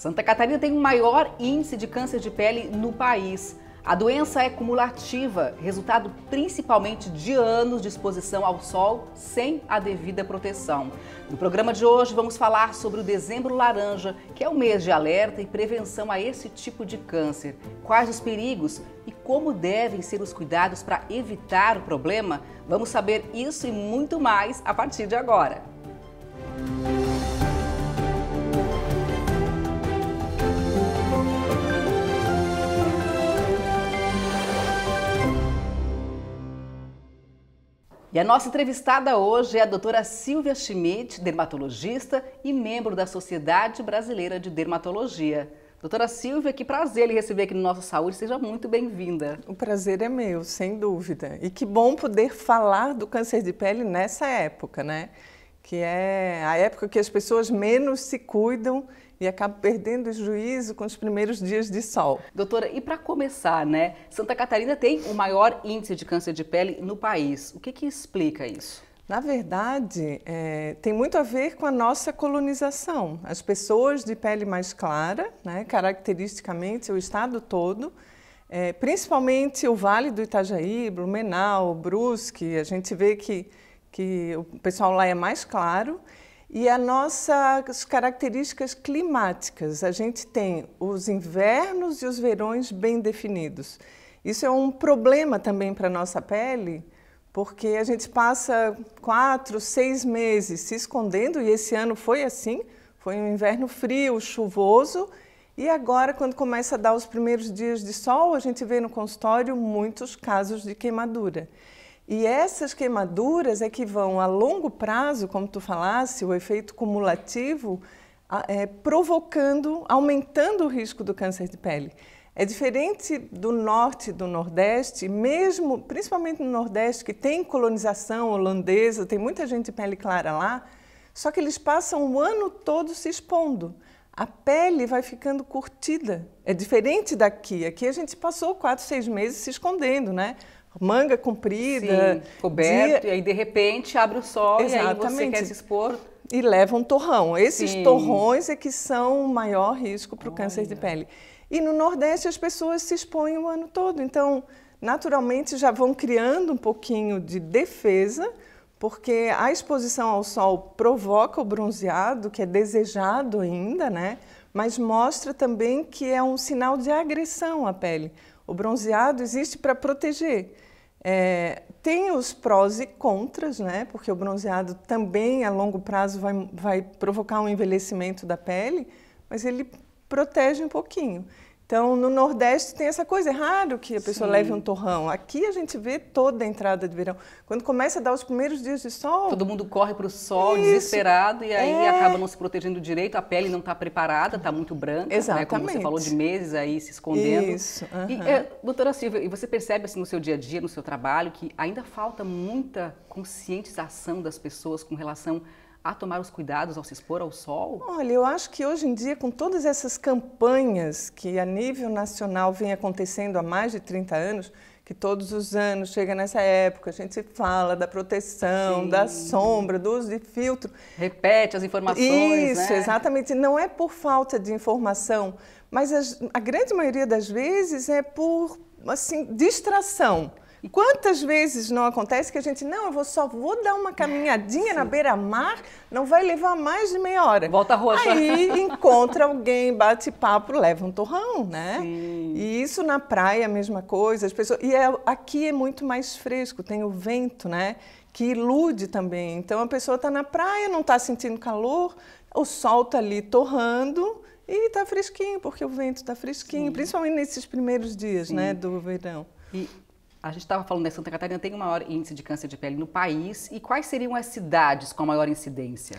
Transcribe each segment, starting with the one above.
Santa Catarina tem o maior índice de câncer de pele no país. A doença é cumulativa, resultado principalmente de anos de exposição ao sol sem a devida proteção. No programa de hoje vamos falar sobre o Dezembro Laranja, que é o mês de alerta e prevenção a esse tipo de câncer. Quais os perigos e como devem ser os cuidados para evitar o problema? Vamos saber isso e muito mais a partir de agora. E a nossa entrevistada hoje é a doutora Silvia Schmidt, dermatologista e membro da Sociedade Brasileira de Dermatologia. Doutora Silvia, que prazer lhe receber aqui no Nosso Saúde, seja muito bem-vinda. O prazer é meu, sem dúvida. E que bom poder falar do câncer de pele nessa época, né? Que é a época que as pessoas menos se cuidam e acaba perdendo o juízo com os primeiros dias de sol. Doutora, e para começar, né? Santa Catarina tem o maior índice de câncer de pele no país. O que, que explica isso? Na verdade, é, tem muito a ver com a nossa colonização. As pessoas de pele mais clara, né, caracteristicamente o estado todo, é, principalmente o Vale do Itajaí, Blumenau, Brusque, a gente vê que, que o pessoal lá é mais claro. E as nossas características climáticas, a gente tem os invernos e os verões bem definidos. Isso é um problema também para a nossa pele, porque a gente passa quatro, seis meses se escondendo, e esse ano foi assim, foi um inverno frio, chuvoso, e agora, quando começa a dar os primeiros dias de sol, a gente vê no consultório muitos casos de queimadura. E essas queimaduras é que vão a longo prazo, como tu falasse, o efeito cumulativo, é, provocando, aumentando o risco do câncer de pele. É diferente do norte do nordeste, mesmo, principalmente no nordeste, que tem colonização holandesa, tem muita gente de pele clara lá, só que eles passam o ano todo se expondo. A pele vai ficando curtida. É diferente daqui. Aqui a gente passou quatro, seis meses se escondendo, né? Manga comprida. Sim, coberto, e aí de repente abre o sol Exatamente. e aí você quer se expor. E leva um torrão. Esses Sim. torrões é que são o maior risco para o câncer de pele. E no Nordeste as pessoas se expõem o ano todo. Então, naturalmente, já vão criando um pouquinho de defesa, porque a exposição ao sol provoca o bronzeado, que é desejado ainda, né? Mas mostra também que é um sinal de agressão à pele. O bronzeado existe para proteger. É, tem os prós e contras, né? Porque o bronzeado também a longo prazo vai, vai provocar um envelhecimento da pele, mas ele protege um pouquinho. Então, no Nordeste tem essa coisa, é raro que a pessoa Sim. leve um torrão. Aqui a gente vê toda a entrada de verão. Quando começa a dar os primeiros dias de sol... Todo mundo corre para o sol Isso. desesperado e aí é... acaba não se protegendo direito, a pele não está preparada, está muito branca, Exatamente. Né? como você falou, de meses aí se escondendo. Isso. Uhum. E, é, doutora Silvia, e você percebe assim no seu dia a dia, no seu trabalho, que ainda falta muita conscientização das pessoas com relação a tomar os cuidados ao se expor ao sol? Olha, eu acho que hoje em dia, com todas essas campanhas que a nível nacional vem acontecendo há mais de 30 anos, que todos os anos chega nessa época, a gente fala da proteção, Sim. da sombra, do uso de filtro. Repete as informações. Isso, né? exatamente. Não é por falta de informação, mas a, a grande maioria das vezes é por assim, distração. E quantas vezes não acontece que a gente, não, eu vou, só vou dar uma caminhadinha Sim. na beira-mar, não vai levar mais de meia hora. Volta roxa. Aí encontra alguém, bate papo, leva um torrão, né? Sim. E isso na praia, a mesma coisa. As pessoas, e é, aqui é muito mais fresco, tem o vento, né? Que ilude também. Então a pessoa está na praia, não está sentindo calor, o sol está ali torrando e está fresquinho, porque o vento está fresquinho, Sim. principalmente nesses primeiros dias né, do verão. E a gente estava falando, que Santa Catarina tem o maior índice de câncer de pele no país. E quais seriam as cidades com a maior incidência?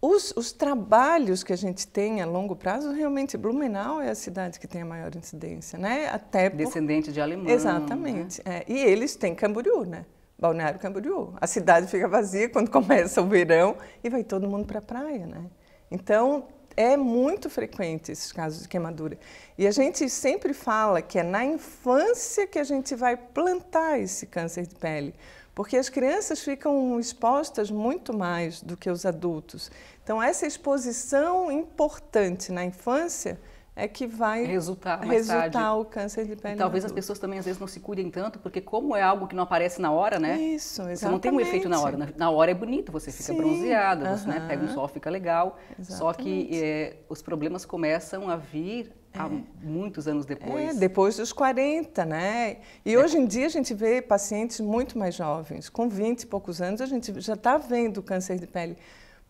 Os, os, trabalhos que a gente tem a longo prazo, realmente, Blumenau é a cidade que tem a maior incidência, né? Até por... Descendente de alemão. Exatamente. Né? É. E eles têm Camboriú, né? Balneário Camboriú. A cidade fica vazia quando começa o verão e vai todo mundo para a praia, né? Então, é muito frequente esses casos de queimadura. E a gente sempre fala que é na infância que a gente vai plantar esse câncer de pele, porque as crianças ficam expostas muito mais do que os adultos. Então, essa exposição importante na infância é que vai resultar, resultar tarde. o câncer de pele. E talvez as pessoas também às vezes não se cuidem tanto, porque como é algo que não aparece na hora, né? Isso, exatamente. Você não tem um efeito na hora. Na hora é bonito, você fica Sim, bronzeada, você né, pega um sol, fica legal. Exatamente. Só que é, os problemas começam a vir é. há muitos anos depois. É, depois dos 40, né? E é. hoje em dia a gente vê pacientes muito mais jovens, com 20 e poucos anos, a gente já está vendo câncer de pele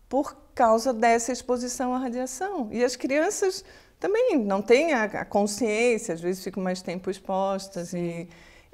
por causa dessa exposição à radiação. E as crianças também não têm a, consciência, às vezes ficam mais tempo expostas e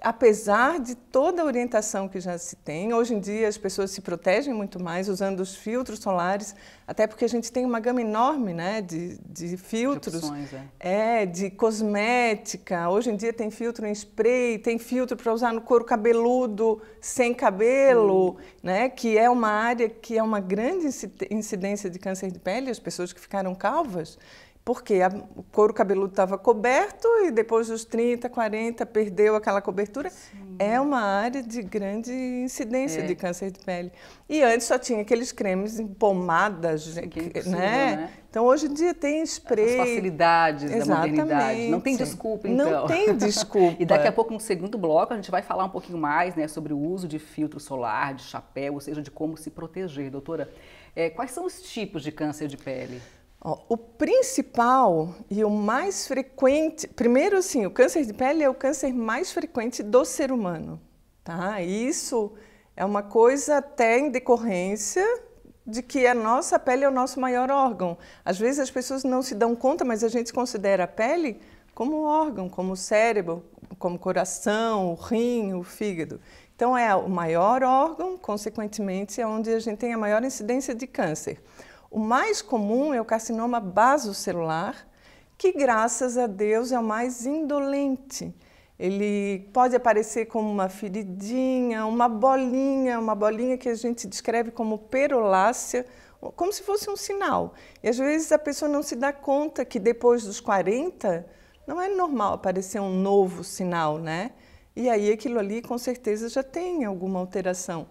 apesar de toda a orientação que já se tem, hoje em dia as pessoas se protegem muito mais usando os filtros solares, até porque a gente tem uma gama enorme né, de, de filtros. De opções, é. é, de cosmética. Hoje em dia tem filtro em spray, tem filtro para usar no couro cabeludo sem cabelo, né, que é uma área que é uma grande incidência de câncer de pele, as pessoas que ficaram calvas porque a, o couro cabeludo estava coberto e depois dos 30, 40 perdeu aquela cobertura. Sim. É uma área de grande incidência é. de câncer de pele. E antes só tinha aqueles cremes em pomadas, é né? né? Então hoje em dia tem spray. As facilidades Exatamente. da modernidade. Não tem desculpa, então. Não tem desculpa. e daqui a pouco, no segundo bloco, a gente vai falar um pouquinho mais né, sobre o uso de filtro solar, de chapéu, ou seja, de como se proteger. Doutora, é, quais são os tipos de câncer de pele? O principal e o mais frequente, primeiro assim, o câncer de pele é o câncer mais frequente do ser humano, tá? Isso é uma coisa até em decorrência de que a nossa pele é o nosso maior órgão. Às vezes as pessoas não se dão conta, mas a gente considera a pele como órgão, como cérebro, como coração, o rim, o fígado. Então é o maior órgão, consequentemente é onde a gente tem a maior incidência de câncer. O mais comum é o carcinoma basocelular, que graças a Deus é o mais indolente. Ele pode aparecer como uma feridinha, uma bolinha, uma bolinha que a gente descreve como perolácea, como se fosse um sinal. E às vezes a pessoa não se dá conta que depois dos 40 não é normal aparecer um novo sinal, né? E aí aquilo ali com certeza já tem alguma alteração.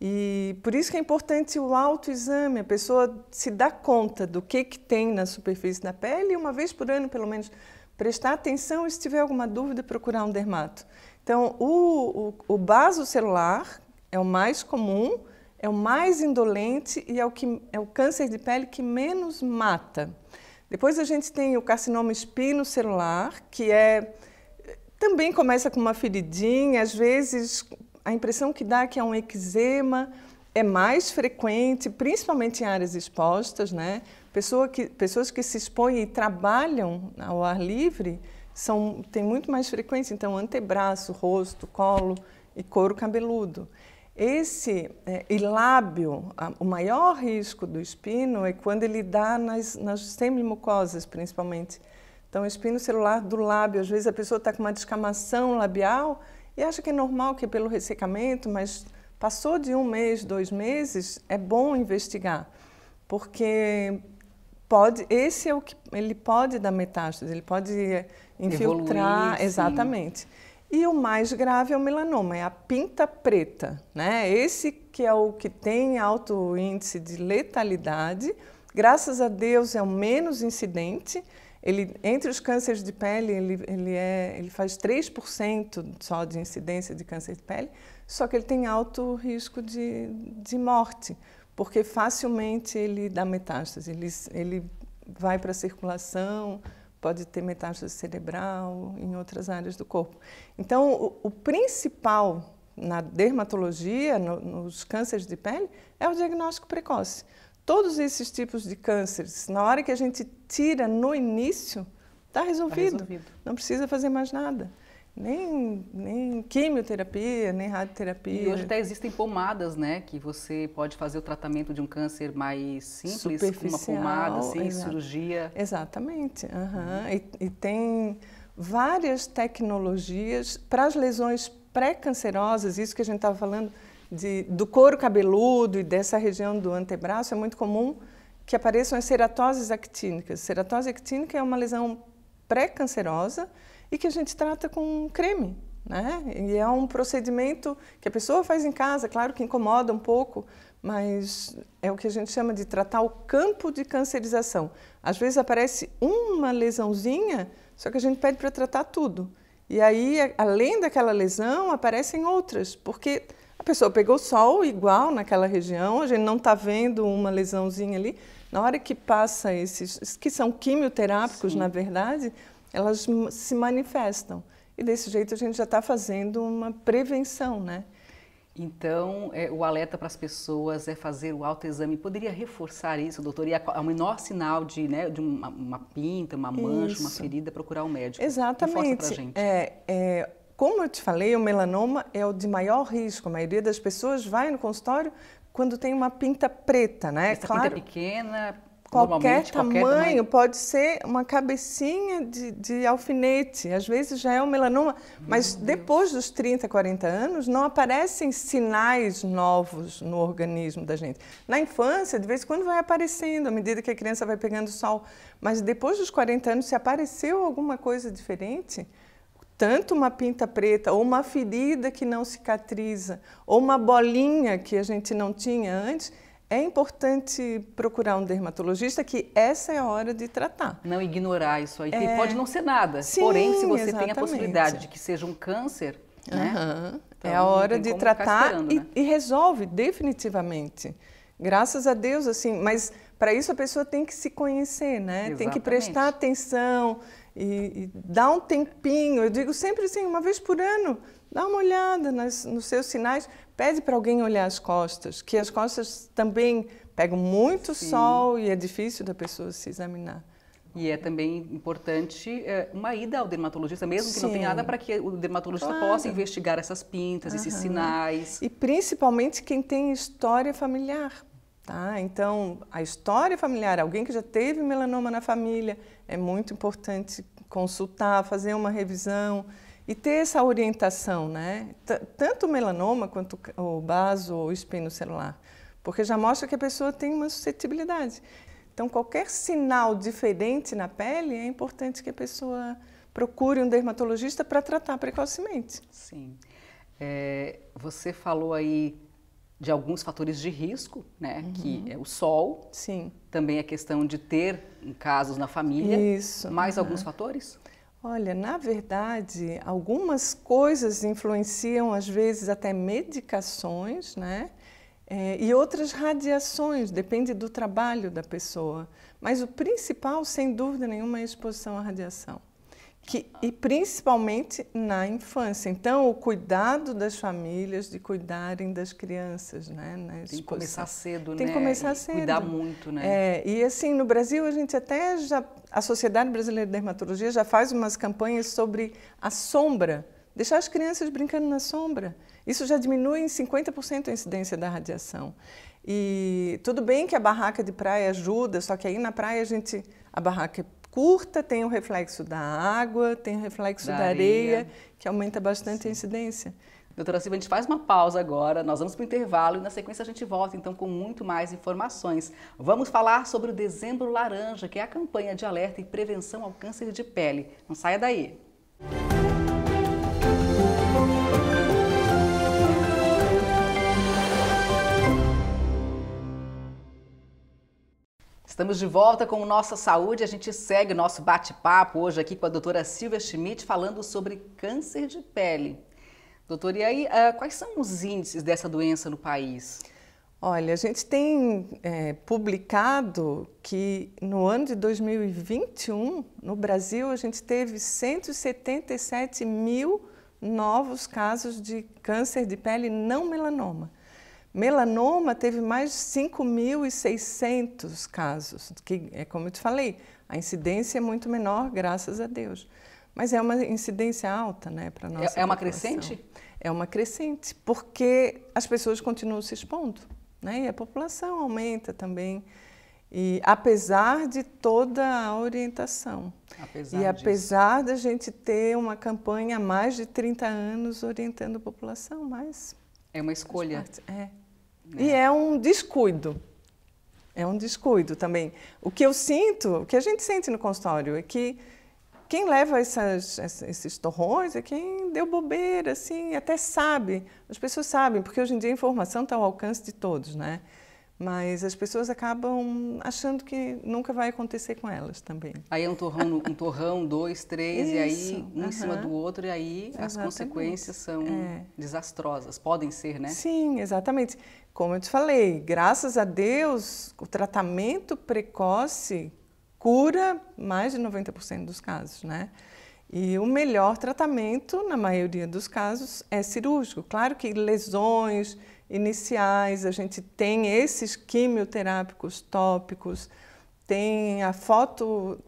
E por isso que é importante o autoexame, a pessoa se dá conta do que, que tem na superfície da pele e uma vez por ano, pelo menos, prestar atenção e se tiver alguma dúvida, procurar um dermato. Então, o, o, o baso celular é o mais comum, é o mais indolente e é o, que, é o câncer de pele que menos mata. Depois a gente tem o carcinoma espinocelular, que é também começa com uma feridinha, às vezes a impressão que dá é que é um eczema, é mais frequente, principalmente em áreas expostas, né? Pessoa que, pessoas que se expõem e trabalham ao ar livre são, tem muito mais frequência, então antebraço, rosto, colo e couro cabeludo. Esse é, e lábio, a, o maior risco do espino é quando ele dá nas, nas semimucosas, principalmente. Então, espino celular do lábio, às vezes a pessoa está com uma descamação labial, e acha que é normal que pelo ressecamento, mas passou de um mês, dois meses, é bom investigar, porque pode, esse é o que ele pode dar metástase, ele pode infiltrar, Evoluir, exatamente. E o mais grave é o melanoma, é a pinta preta, né? Esse que é o que tem alto índice de letalidade, graças a Deus é o menos incidente ele, entre os cânceres de pele, ele, ele, é, ele faz 3% só de incidência de câncer de pele, só que ele tem alto risco de, de morte, porque facilmente ele dá metástase, ele, ele vai para a circulação, pode ter metástase cerebral em outras áreas do corpo. Então, o, o principal na dermatologia, no, nos cânceres de pele, é o diagnóstico precoce todos esses tipos de cânceres, na hora que a gente tira no início, está resolvido. Tá resolvido. Não precisa fazer mais nada. Nem, nem quimioterapia, nem radioterapia. E hoje até existem pomadas, né? Que você pode fazer o tratamento de um câncer mais simples, com uma pomada, sem cirurgia. Exatamente. Uhum. E, e tem várias tecnologias para as lesões pré-cancerosas, isso que a gente estava falando, de, do couro cabeludo e dessa região do antebraço, é muito comum que apareçam as ceratoses actínicas. Ceratose actínica é uma lesão pré-cancerosa e que a gente trata com creme. né? E é um procedimento que a pessoa faz em casa, claro que incomoda um pouco, mas é o que a gente chama de tratar o campo de cancerização. Às vezes aparece uma lesãozinha, só que a gente pede para tratar tudo. E aí, além daquela lesão, aparecem outras, porque pessoa pegou sol igual naquela região, a gente não está vendo uma lesãozinha ali. Na hora que passa esses, que são quimioterápicos, Sim. na verdade, elas se manifestam. E desse jeito a gente já está fazendo uma prevenção, né? Então, é, o alerta para as pessoas é fazer o autoexame. Poderia reforçar isso, doutor? E é o menor sinal de, né, de uma, uma pinta, uma mancha, isso. uma ferida, procurar o um médico. Exatamente. Reforça gente. É, é, como eu te falei, o melanoma é o de maior risco. A maioria das pessoas vai no consultório quando tem uma pinta preta, né? Essa claro, pinta pequena, Qualquer tamanho, qualquer tamanho, pode ser uma cabecinha de, de, alfinete, às vezes já é um melanoma, mas depois dos 30, 40 anos não aparecem sinais novos no organismo da gente. Na infância, de vez em quando vai aparecendo, à medida que a criança vai pegando sol, mas depois dos 40 anos, se apareceu alguma coisa diferente, tanto uma pinta preta, ou uma ferida que não cicatriza, ou uma bolinha que a gente não tinha antes, é importante procurar um dermatologista que essa é a hora de tratar. Não ignorar isso aí. É... Pode não ser nada. Sim, Porém, se você exatamente. tem a possibilidade de que seja um câncer, uhum. né? Então, é a hora de tratar e, né? e, resolve definitivamente. Graças a Deus, assim. Mas para isso a pessoa tem que se conhecer, né? Exatamente. Tem que prestar atenção e, e dar um tempinho. Eu digo sempre assim, uma vez por ano, dá uma olhada nas, nos seus sinais, Pede para alguém olhar as costas, que as costas também pegam muito Sim. sol e é difícil da pessoa se examinar. E é também importante é, uma ida ao dermatologista, mesmo que Sim. não tenha nada, para que o dermatologista claro. possa investigar essas pintas, esses sinais. E principalmente quem tem história familiar. Tá? Então, a história familiar, alguém que já teve melanoma na família, é muito importante consultar, fazer uma revisão e ter essa orientação, né? tanto o melanoma quanto o baso ou o espino celular, porque já mostra que a pessoa tem uma suscetibilidade. Então, qualquer sinal diferente na pele, é importante que a pessoa procure um dermatologista para tratar precocemente. Sim. É, você falou aí de alguns fatores de risco, né? Uhum. Que é o sol. Sim. Também a questão de ter casos na família. Isso. Mais uhum. alguns fatores? Olha, na verdade, algumas coisas influenciam, às vezes, até medicações, né? É, e outras radiações, depende do trabalho da pessoa. Mas o principal, sem dúvida nenhuma, é a exposição à radiação que, e principalmente na infância. Então, o cuidado das famílias de cuidarem das crianças, né? Tem que começar cedo, Tem né? que começar cedo. Cuidar muito, né? É, e assim, no Brasil a gente até já, a Sociedade Brasileira de Dermatologia já faz umas campanhas sobre a sombra, deixar as crianças brincando na sombra. Isso já diminui em 50% a incidência da radiação. E tudo bem que a barraca de praia ajuda, só que aí na praia a gente a barraca é curta, tem o reflexo da água, tem o reflexo da, da areia, areia, que aumenta bastante Sim. a incidência. Doutora Silva, a gente faz uma pausa agora, nós vamos para o intervalo e na sequência a gente volta então com muito mais informações. Vamos falar sobre o Dezembro Laranja, que é a campanha de alerta e prevenção ao câncer de pele. Não saia daí. Estamos de volta com Nossa Saúde. A gente segue o nosso bate-papo hoje aqui com a doutora Silvia Schmidt falando sobre câncer de pele. Doutor, e aí, uh, quais são os índices dessa doença no país? Olha, a gente tem é, publicado que no ano de 2021, no Brasil, a gente teve 177 mil novos casos de câncer de pele não melanoma. Melanoma teve mais de 5.600 casos, que é como eu te falei, a incidência é muito menor, graças a Deus. Mas é uma incidência alta, né, para nossa É, é uma crescente? É uma crescente, porque as pessoas continuam se expondo, né, e a população aumenta também. E apesar de toda a orientação. Apesar e apesar da gente ter uma campanha há mais de 30 anos orientando a população, mas é uma escolha. É. Né? E é um descuido. É um descuido também. O que eu sinto, o que a gente sente no consultório é que quem leva essas, esses torrões é quem deu bobeira, assim, até sabe. As pessoas sabem, porque hoje em dia a informação está ao alcance de todos, né? Mas as pessoas acabam achando que nunca vai acontecer com elas também. Aí é um torrão, um torrão dois, três, Isso, e aí um uh -huh. em cima do outro, e aí exatamente. as consequências são é. desastrosas. Podem ser, né? Sim, exatamente. Como eu te falei, graças a Deus, o tratamento precoce cura mais de 90% dos casos, né? E o melhor tratamento, na maioria dos casos, é cirúrgico. Claro que lesões iniciais, a gente tem esses quimioterápicos tópicos, tem a foto,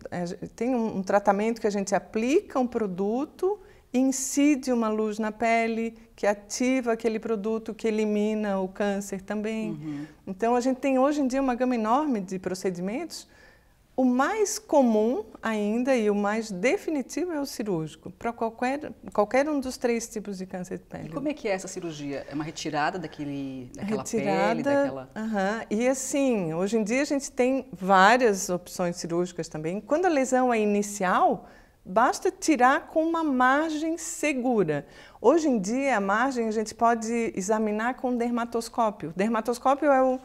tem um tratamento que a gente aplica um produto, incide uma luz na pele, que ativa aquele produto que elimina o câncer também. Uhum. Então a gente tem hoje em dia uma gama enorme de procedimentos o mais comum ainda e o mais definitivo é o cirúrgico, para qualquer, qualquer um dos três tipos de câncer de pele. E como é que é essa cirurgia? É uma retirada daquele, daquela retirada, pele? Daquela... Uh -huh. E assim, hoje em dia a gente tem várias opções cirúrgicas também. Quando a lesão é inicial, basta tirar com uma margem segura. Hoje em dia, a margem a gente pode examinar com dermatoscópio. Dermatoscópio é o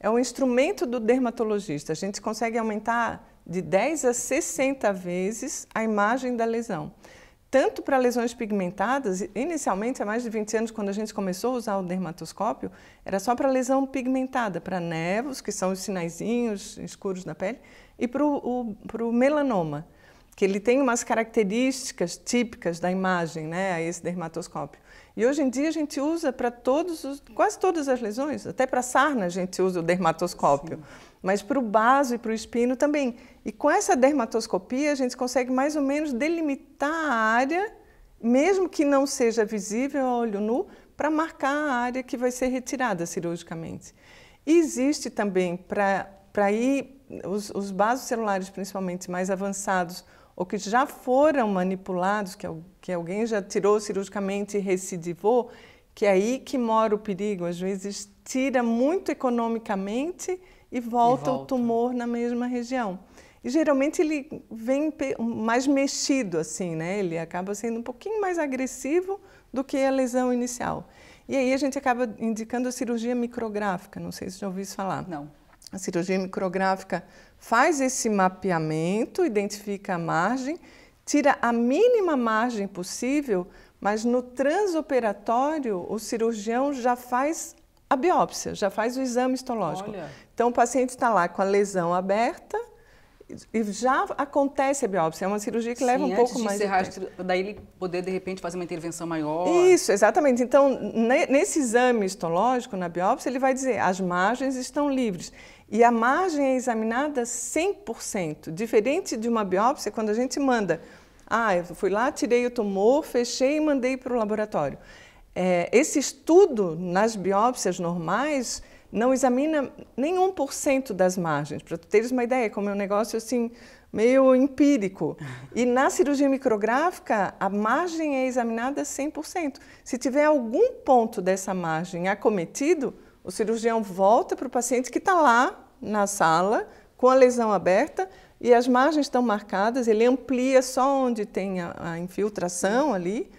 é um instrumento do dermatologista. A gente consegue aumentar de 10 a 60 vezes a imagem da lesão. Tanto para lesões pigmentadas, inicialmente há mais de 20 anos, quando a gente começou a usar o dermatoscópio, era só para lesão pigmentada, para nevos, que são os sinaizinhos escuros na pele, e para o melanoma, que ele tem umas características típicas da imagem, né, a esse dermatoscópio. E hoje em dia a gente usa para todos, os, quase todas as lesões, até para sarna a gente usa o dermatoscópio, Sim. mas para o baso e para o espino também. E com essa dermatoscopia a gente consegue mais ou menos delimitar a área, mesmo que não seja visível a olho nu, para marcar a área que vai ser retirada cirurgicamente. E existe também para ir os, os vasos celulares, principalmente mais avançados, ou que já foram manipulados, que, que alguém já tirou cirurgicamente e recidivou, que é aí que mora o perigo. Às vezes tira muito economicamente e volta, e volta. o tumor na mesma região. E geralmente ele vem mais mexido assim, né? Ele acaba sendo um pouquinho mais agressivo do que a lesão inicial. E aí a gente acaba indicando a cirurgia micrográfica, não sei se já ouviu falar. Não. A cirurgia micrográfica faz esse mapeamento, identifica a margem, tira a mínima margem possível, mas no transoperatório o cirurgião já faz a biópsia, já faz o exame histológico. Olha. Então o paciente está lá com a lesão aberta e já acontece a biópsia. É uma cirurgia que Sim, leva um pouco mais de tempo. Daí ele poder de repente fazer uma intervenção maior. Isso, exatamente. Então nesse exame histológico na biópsia ele vai dizer as margens estão livres. E a margem é examinada 100%, diferente de uma biópsia, quando a gente manda, ah, eu fui lá, tirei o tumor, fechei e mandei para o laboratório. É, esse estudo nas biópsias normais não examina nenhum por cento das margens, para teres uma ideia, como é um negócio assim meio empírico. E na cirurgia micrográfica, a margem é examinada 100%. Se tiver algum ponto dessa margem acometido, o cirurgião volta para o paciente que está lá na sala, com a lesão aberta, e as margens estão marcadas, ele amplia só onde tem a, a infiltração ali,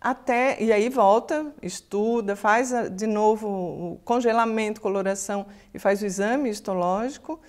até e aí volta, estuda, faz a, de novo o congelamento, coloração e faz o exame histológico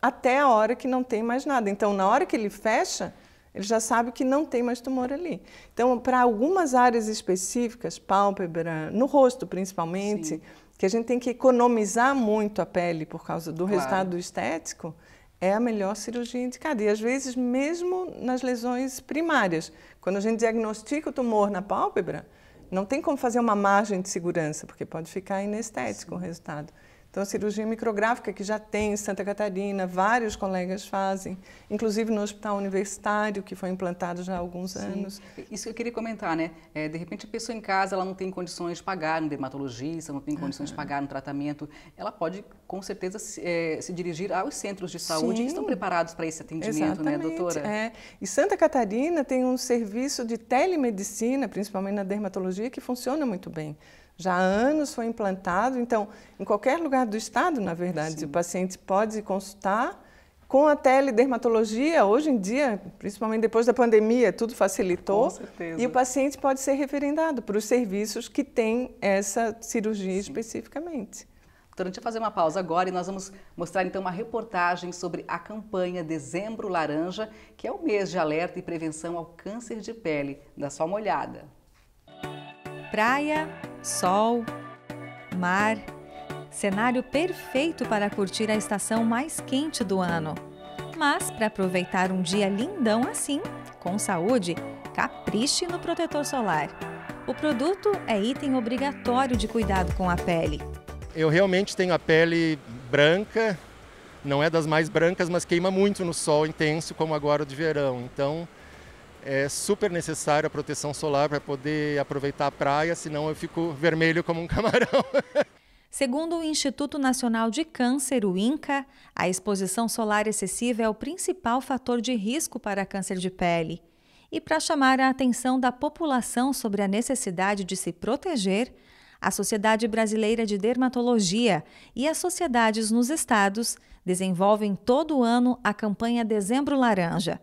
até a hora que não tem mais nada. Então, na hora que ele fecha, ele já sabe que não tem mais tumor ali. Então, para algumas áreas específicas, pálpebra, no rosto principalmente, Sim que a gente tem que economizar muito a pele por causa do claro. resultado estético, é a melhor cirurgia indicada. E às vezes, mesmo nas lesões primárias, quando a gente diagnostica o tumor na pálpebra, não tem como fazer uma margem de segurança, porque pode ficar inestético Sim. o resultado. Então, a cirurgia micrográfica, que já tem em Santa Catarina, vários colegas fazem, inclusive no Hospital Universitário, que foi implantado já há alguns Sim. anos. Isso que eu queria comentar, né? É, de repente, a pessoa em casa ela não tem condições de pagar um dermatologista, não tem condições uhum. de pagar um tratamento, ela pode, com certeza, se, é, se dirigir aos centros de saúde Sim. que estão preparados para esse atendimento, né, Exatamente. né, doutora? É. E Santa Catarina tem um serviço de telemedicina, principalmente na dermatologia, que funciona muito bem já há anos foi implantado. Então, em qualquer lugar do estado, na verdade, Sim. o paciente pode consultar Com a teledermatologia, hoje em dia, principalmente depois da pandemia, tudo facilitou. Com certeza. E o paciente pode ser referendado para os serviços que têm essa cirurgia Sim. especificamente. Doutora, a gente vai fazer uma pausa agora e nós vamos mostrar então uma reportagem sobre a campanha Dezembro Laranja, que é o mês de alerta e prevenção ao câncer de pele. Dá só uma olhada. Praia, sol, mar cenário perfeito para curtir a estação mais quente do ano. Mas, para aproveitar um dia lindão assim, com saúde, capriche no protetor solar. O produto é item obrigatório de cuidado com a pele. Eu realmente tenho a pele branca, não é das mais brancas, mas queima muito no sol intenso, como agora de verão. Então, é super necessário a proteção solar para poder aproveitar a praia, senão eu fico vermelho como um camarão. Segundo o Instituto Nacional de Câncer, o INCA, a exposição solar excessiva é o principal fator de risco para câncer de pele. E para chamar a atenção da população sobre a necessidade de se proteger, a Sociedade Brasileira de Dermatologia e as sociedades nos estados desenvolvem todo ano a campanha Dezembro Laranja.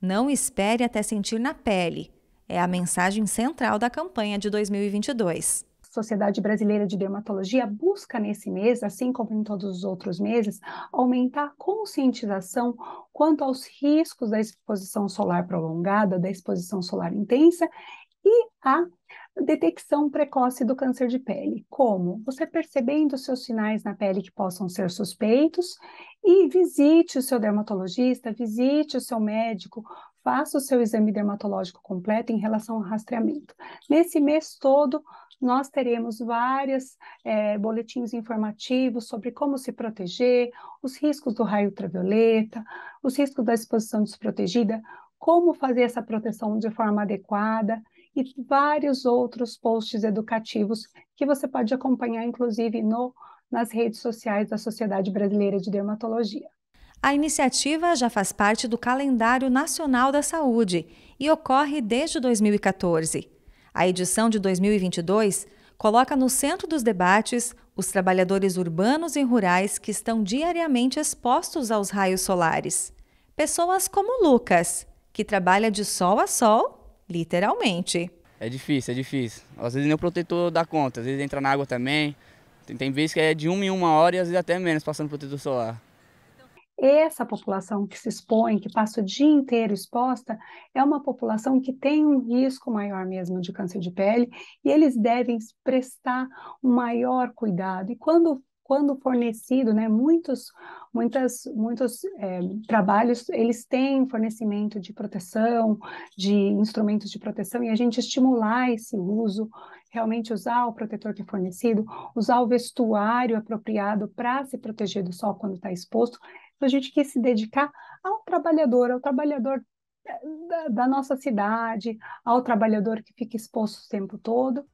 Não espere até sentir na pele. É a mensagem central da campanha de 2022. Sociedade Brasileira de Dermatologia busca nesse mês, assim como em todos os outros meses, aumentar a conscientização quanto aos riscos da exposição solar prolongada, da exposição solar intensa e a detecção precoce do câncer de pele. Como? Você percebendo seus sinais na pele que possam ser suspeitos e visite o seu dermatologista, visite o seu médico, faça o seu exame dermatológico completo em relação ao rastreamento. Nesse mês todo, nós teremos vários é, boletins informativos sobre como se proteger, os riscos do raio ultravioleta, os riscos da exposição desprotegida, como fazer essa proteção de forma adequada e vários outros posts educativos que você pode acompanhar, inclusive, no, nas redes sociais da Sociedade Brasileira de Dermatologia. A iniciativa já faz parte do Calendário Nacional da Saúde e ocorre desde 2014. A edição de 2022 coloca no centro dos debates os trabalhadores urbanos e rurais que estão diariamente expostos aos raios solares. Pessoas como Lucas, que trabalha de sol a sol, literalmente. É difícil, é difícil. Às vezes nem o protetor dá conta, às vezes entra na água também. Tem, tem vezes que é de uma em uma hora e às vezes até menos passando protetor solar essa população que se expõe, que passa o dia inteiro exposta, é uma população que tem um risco maior mesmo de câncer de pele e eles devem prestar um maior cuidado. E quando quando fornecido, né, muitos, muitas, muitos é, trabalhos, eles têm fornecimento de proteção, de instrumentos de proteção, e a gente estimular esse uso, realmente usar o protetor que é fornecido, usar o vestuário apropriado para se proteger do sol quando está exposto, então, a gente quis se dedicar ao trabalhador, ao trabalhador eh, da, da nossa cidade, ao trabalhador que fica exposto o tempo todo,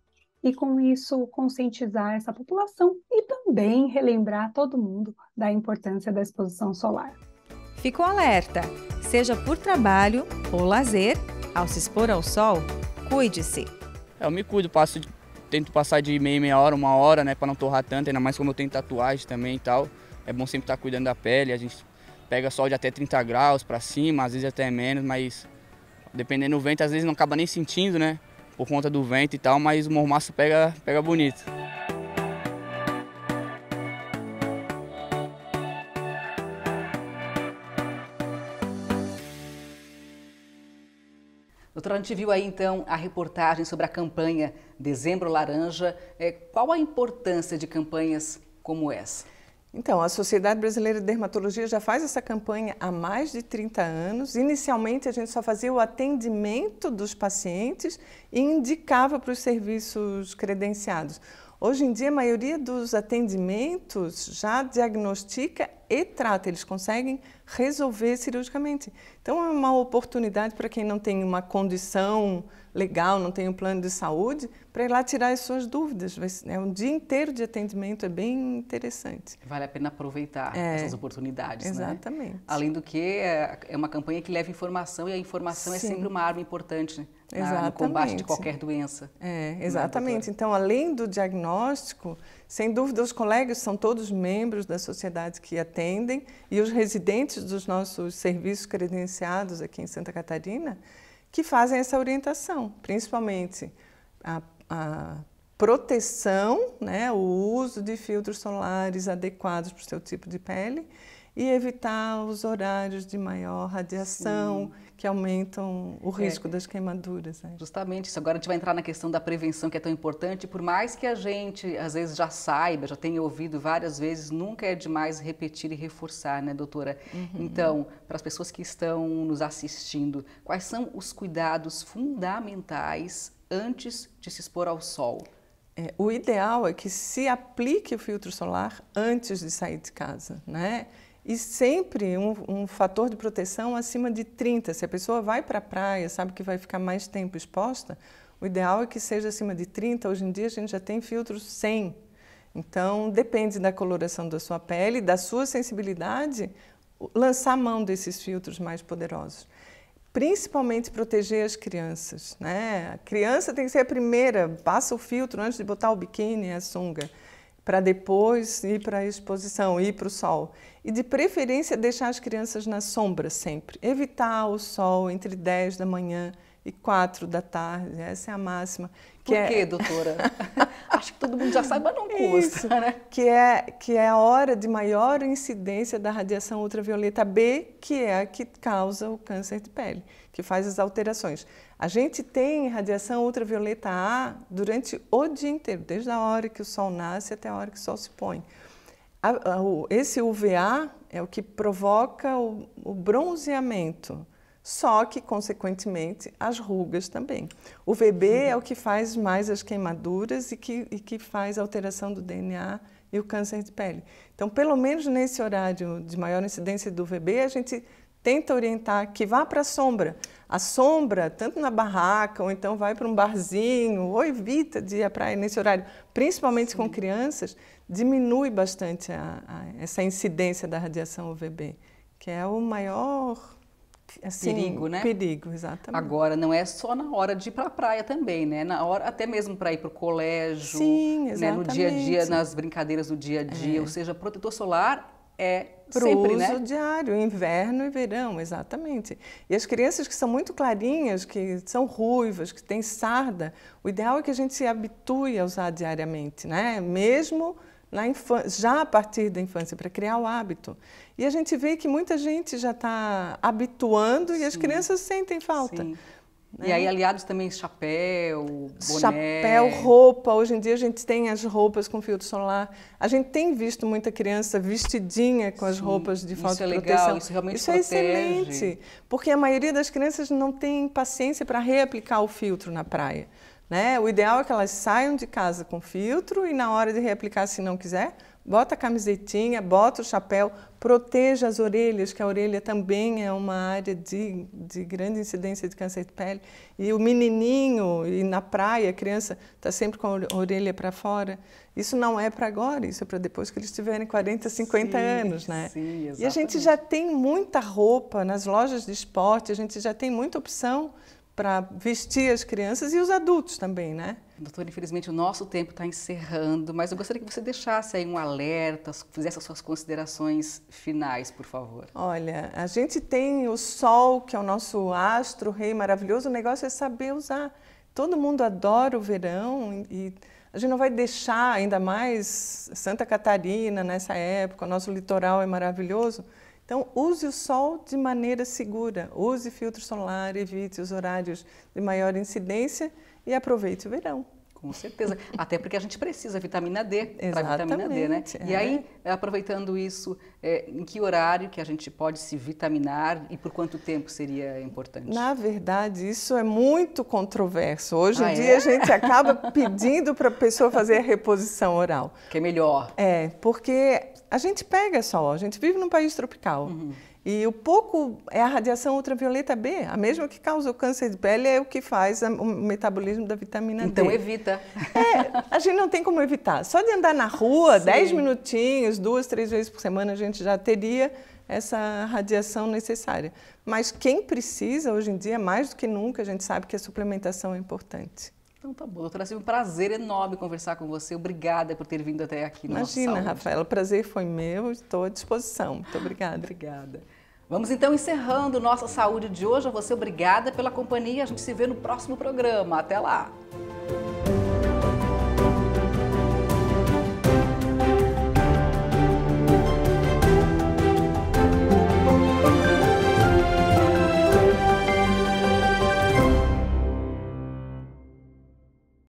e com isso conscientizar essa população e também relembrar todo mundo da importância da exposição solar. Ficou alerta! Seja por trabalho ou lazer, ao se expor ao sol, cuide-se. Eu me cuido, passo, tento passar de meia, meia hora, uma hora, né, para não torrar tanto, ainda mais como eu tenho tatuagem também e tal. É bom sempre estar cuidando da pele, a gente pega sol de até 30 graus para cima, às vezes até menos, mas dependendo do vento, às vezes não acaba nem sentindo, né? Por conta do vento e tal, mas o mormaço pega, pega bonito. Doutora, a gente viu aí então a reportagem sobre a campanha Dezembro Laranja. É, qual a importância de campanhas como essa? Então, a Sociedade Brasileira de Dermatologia já faz essa campanha há mais de 30 anos. Inicialmente, a gente só fazia o atendimento dos pacientes e indicava para os serviços credenciados. Hoje em dia, a maioria dos atendimentos já diagnostica e trata, eles conseguem resolver cirurgicamente. Então, é uma oportunidade para quem não tem uma condição legal, não tem um plano de saúde, para ir lá tirar as suas dúvidas. É um dia inteiro de atendimento, é bem interessante. Vale a pena aproveitar é, essas oportunidades, né? exatamente. Né? Além do que, é, é uma campanha que leva informação e a informação é Sim. é sempre uma arma importante né? no combate de qualquer doença. É, exatamente. Então, além do diagnóstico, sem dúvida, os colegas são todos membros da sociedade que atendem atendem e os residentes dos nossos serviços credenciados aqui em Santa Catarina que fazem essa orientação, principalmente a, a proteção, né, o uso de filtros solares adequados para o seu tipo de pele e evitar os horários de maior radiação Sim. Que aumentam o é. risco é, das queimaduras. Né? Justamente isso. Agora a gente vai entrar na questão da prevenção que é tão importante. Por mais que a gente às vezes já saiba, já tenha ouvido várias vezes, nunca é demais repetir e reforçar, né, doutora? Uhum. Então, para as pessoas que estão nos assistindo, quais são os cuidados fundamentais antes de se expor ao sol? É, o ideal é que se aplique o filtro solar antes de sair de casa, né? E sempre um, um, fator de proteção acima de 30. Se a pessoa vai para a praia, sabe que vai ficar mais tempo exposta, o ideal é que seja acima de 30. Hoje em dia a gente já tem filtros 100. Então, depende da coloração da sua pele, da sua sensibilidade, lançar mão desses filtros mais poderosos. Principalmente proteger as crianças. Né? A criança tem que ser a primeira, passa o filtro antes de botar o biquíni a sunga para depois ir para a exposição, ir para o sol. E de preferência deixar as crianças na sombra sempre. Evitar o sol entre 10 da manhã e 4 da tarde, essa é a máxima. Que Por é... quê, doutora? Acho que todo mundo já sabe, mas não custa, Isso, né? Que é, que é a hora de maior incidência da radiação ultravioleta B, que é a que causa o câncer de pele, que faz as alterações. A gente tem radiação ultravioleta A durante o dia inteiro, desde a hora que o sol nasce até a hora que o sol se põe. Esse UVA é o que provoca o, bronzeamento, só que, consequentemente, as rugas também. O VB uhum. é o que faz mais as queimaduras e que, e que faz a alteração do DNA e o câncer de pele. Então, pelo menos nesse horário de maior incidência do VB, a gente tenta orientar que vá para a sombra. A sombra, tanto na barraca, ou então vai para um barzinho, ou evita de ir à praia nesse horário, principalmente Sim. com crianças, diminui bastante a, a, essa incidência da radiação UVB, que é o maior assim, perigo, né? Perigo, exatamente. Agora, não é só na hora de ir para a praia também, né? Na hora, até mesmo para ir para o colégio, Sim, né? no dia a dia, nas brincadeiras do dia a dia. É. Ou seja, protetor solar é para o uso né? diário, inverno e verão, exatamente. E as crianças que são muito clarinhas, que são ruivas, que têm sarda, o ideal é que a gente se habitue a usar diariamente, né? Mesmo na infância, já a partir da infância, para criar o hábito. E a gente vê que muita gente já está habituando Sim. e as crianças sentem falta. Sim. Né? E aí, aliados também chapéu, boné. Chapéu, roupa. Hoje em dia a gente tem as roupas com filtro solar. A gente tem visto muita criança vestidinha com as Sim, roupas de falta é de proteção. Legal, isso realmente Isso é protege. é excelente, porque a maioria das crianças não tem paciência para reaplicar o filtro na praia. Né? O ideal é que elas saiam de casa com filtro e na hora de reaplicar, se não quiser, bota a camisetinha, bota o chapéu, proteja as orelhas, que a orelha também é uma área de, de grande incidência de câncer de pele. E o menininho, e na praia, a criança está sempre com a orelha para fora. Isso não é para agora, isso é para depois que eles tiverem 40, 50 sim, anos, né? Sim, exatamente. E a gente já tem muita roupa nas lojas de esporte, a gente já tem muita opção para vestir as crianças e os adultos também, né? Doutor, infelizmente o nosso tempo está encerrando, mas eu gostaria que você deixasse aí um alerta, fizesse as suas considerações finais, por favor. Olha, a gente tem o Sol, que é o nosso astro, rei maravilhoso, o negócio é saber usar. Todo mundo adora o verão e a gente não vai deixar ainda mais Santa Catarina nessa época, o nosso litoral é maravilhoso, então, use o sol de maneira segura, use filtro solar, evite os horários de maior incidência e aproveite o verão. Com certeza. Até porque a gente precisa vitamina D para vitamina D, né? É. E aí, aproveitando isso, é, em que horário que a gente pode se vitaminar e por quanto tempo seria importante? Na verdade, isso é muito controverso. Hoje ah, em dia a gente acaba pedindo para a pessoa fazer a reposição oral. Que é melhor. É, porque a gente pega sol, a gente vive num país tropical. Uhum. E o pouco é a radiação ultravioleta B, a mesma que causa o câncer de pele, é o que faz o metabolismo da vitamina então, D. Então evita. É, a gente não tem como evitar. Só de andar na rua, 10 minutinhos, duas, três vezes por semana, a gente já teria essa radiação necessária. Mas quem precisa, hoje em dia, mais do que nunca, a gente sabe que a suplementação é importante. Então tá bom, doutora Silvia, um prazer enorme conversar com você. Obrigada por ter vindo até aqui no Imagina, Rafaela, o prazer foi meu, estou à disposição. Muito obrigada. obrigada. Vamos então encerrando nossa saúde de hoje. A você, obrigada pela companhia. A gente se vê no próximo programa. Até lá!